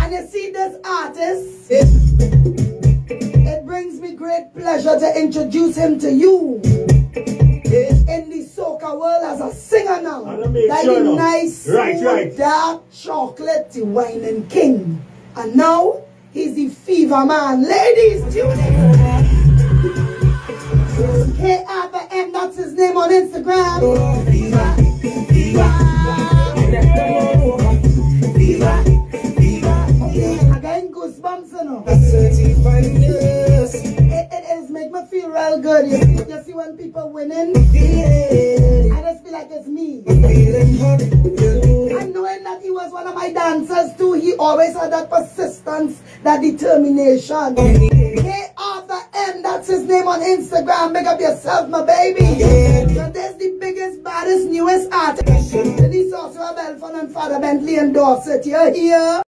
And you see this artist? It brings me great pleasure to introduce him to you. In the soca world as a singer now. Like sure the nice, Right, smooth, right. dark chocolate wine and king. And now he's the fever man. Ladies, tune in. That's his name on Instagram. Goosebumps, you know. It, it is make me feel real good. You see, you see when people winning, I just feel like it's me. And knowing that he was one of my dancers too, he always had that persistence, that determination. Karthur M, that's his name on Instagram. Make up yourself, my baby. So there's the biggest, baddest, newest artist. Denise Oswald Belfon and Father Bentley and Dorset. You're here.